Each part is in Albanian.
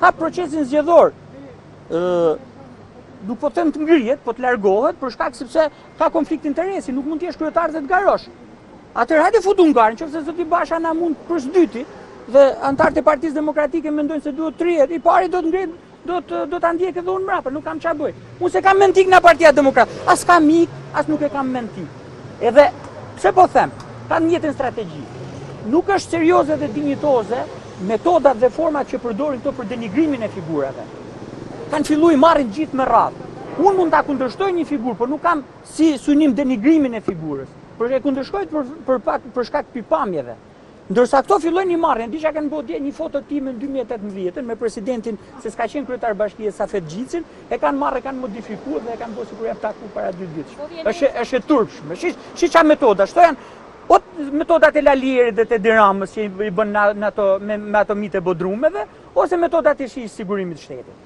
hap procesin zgjedhor. ë nuk po them të ngrihet, po të largohet për shkak sepse ka konflikt interesi, nuk mund të jesh kryetar dhe të garosh. Atëherë hajde futu në garë, nëse zoti Basha na mund për së dyti dhe anëtarët e Partisë Demokratike mendojnë se duhet të rrijë, i pari do të ngrihem do të do ta ndjek edhe unë mbrapa, nuk kam çfarë bëj. Unë s'e kam mend të ik nga Partia Demokratike. As kam me ik, as nuk e kam mend të ik. Edhe pse po them, kanë të njëjtën strategji. Nuk është serioze dhe dinjitoze metodat dhe format që përdorin këto për denigrimin e figurave. Kanë filluar i marrin gjithë me radhë. Unë mund ta kundërshtoj një figurë, por nuk kam si synim denigrimin e figurës. Por e kundërshtoj për për pak për shkak të pikëpamjeve. Ndërsa këto fillojnë i marrin, di çka kanë bërë dje një foto timen në 2018 me presidentin se s'ka qenë kryetar bashkie Safet Gjicin, e kanë marrë e kanë modifikuar dhe e kanë bërë sikur janë taku para dy ditësh. Po, është, është e turpshme. Shi shi çfarë metoda, këto janë po metodat e Lali Erit dhe të Edi Ramës që i bën me ato me, me ato minjtë e bodrumeve ose metodat e shi sigurimit të shtetit.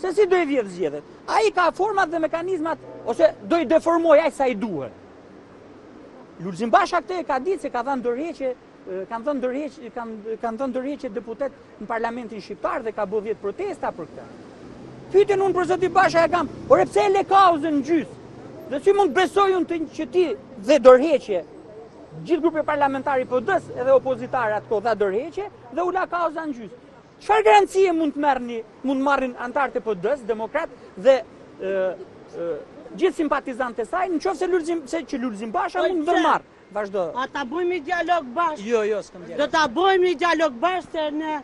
Se si do i vjedhë zgjedhjet? Ai ka format dhe mekanizmat ose do i deformojë aq sa i duhet. Lulzim Basha këtë e ka ditë se ka dhënë dorëheqje, kanë dhënë dorëheqje, kanë kanë dhënë dorëheqje deputet në Parlamentin shqiptar dhe ka bërë 10 protesta për këtë. Pyetjen unë për zotin Basha e kam, por pse e le kauzën në gjys? Dhe si mund të besoj unë të që ti dhe dorëheqje, gjithë grupi parlamentar i PD-s edhe opozitar atë kohë dha dorëheqje dhe u la kauza në gjys. Çfarë garancie mund të merrni, mund të marrin anëtarët e PD-së, demokrat dhe gjithë simpatizantët e saj, në qofë se Lulzim, se që Lulzim Basha mund të ndërmarrë. Vazhdo. A ta bëjmë një dialog bashkë? Jo, jo, s'kam dialog. Do ta bëjmë një dialog bashkë se në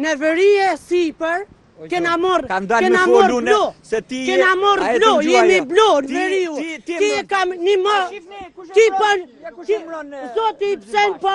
në veri e sipër kena marr kena marr blu se ti kena marr blu jemi blu në veri ti e kam një më ti po ti mron zoti pse po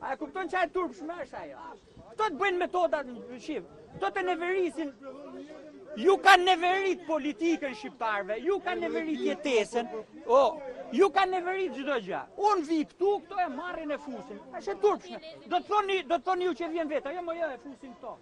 A e kupton sa e turpshme është ajo? Këto të bëjnë metodat në dyshiv, këto të neverisin, ju kanë neverit politikën shqiptarve, ju kanë neverit jetesën, o, ju kanë neverit çdo gja. Unë vij këtu, këto e marrin e fusin. Asht e turpshme, do të thoni, do të thoni ju që vjen vetë, ajo më jo e fusin këto.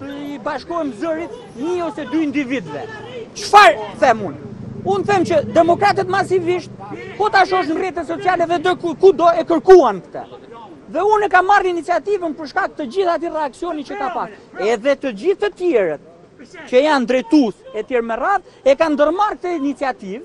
T'i bashkohem zërit një ose dy individve. Çfarë them unë? Unë them që demokratët masivisht, po ta shohësh në rrjetet sociale dhe dhe kudo e kërkuan këtë. Dhe unë e kam marrë iniciativën për shkak të gjithë atij reaksioni që ka pas. Edhe të gjithë të tjerët, që janë drejtues e tjerë me radhë, e kanë ndërmarrë këtë iniciativë,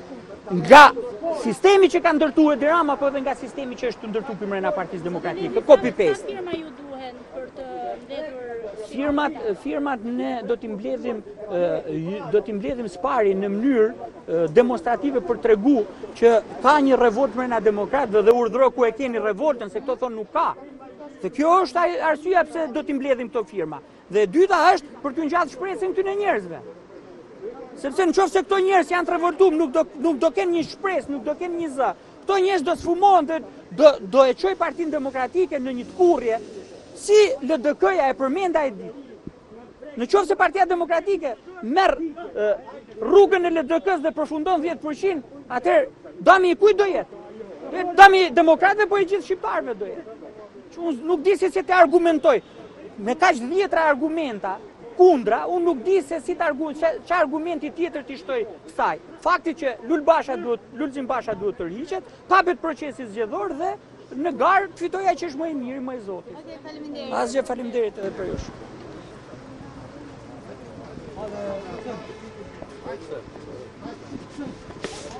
Nga sistemi që ka ndërtu Edi Rama, apo edhe nga sistemi që është tu u ndërtu përmrena Partisë Demokratike, copy paste. Sa firma ju duhen për të mbledhur... Firmat, firmat ne do t'i mbledhim, do t'i mbledhim së pari në mënyrë demonstrative për të tregu që ka një revoltë mrena demokratëve dhe urdhro ku e keni revoltën, se këto thonë nuk ka. Se kjo është arsyeja pse do t'i mbledhim këto firma. Dhe e dyta është për të ngjallë shpresën këtyre njerëzve. Sepse në qoftë se këto njerëz janë të revoltum, nuk do, nuk do kemë një shpresë, nuk do kemë një zë. Këto njerës do sfumohen dhe do, do e çojë partinë demokratike në një tkurrje, si LDK-ja e përmenda, e dytë. Në qoftë se partia demokratike merr rrugën e LDK-së dhe përfundon 10%, atëherë dami i kujt do jetë? Dami i demokratëve po i gjithë shqiptarëve do jetë. Që unë nuk di se si të argumentoj. Me kaq dhjetra argumenta kundra, unë nuk di se ça argumenti tjetër t'i shtoj kësaj. Fakti që Lul Basha duhet, Lulzim Basha duhet tërhiqet, të hapet procesi zgjedhor dhe në garë të fitojë ai që është më i miri, më i zoti. Asgjë faleminderit. Asgjë faleminderit edhe prej jush. Thank you.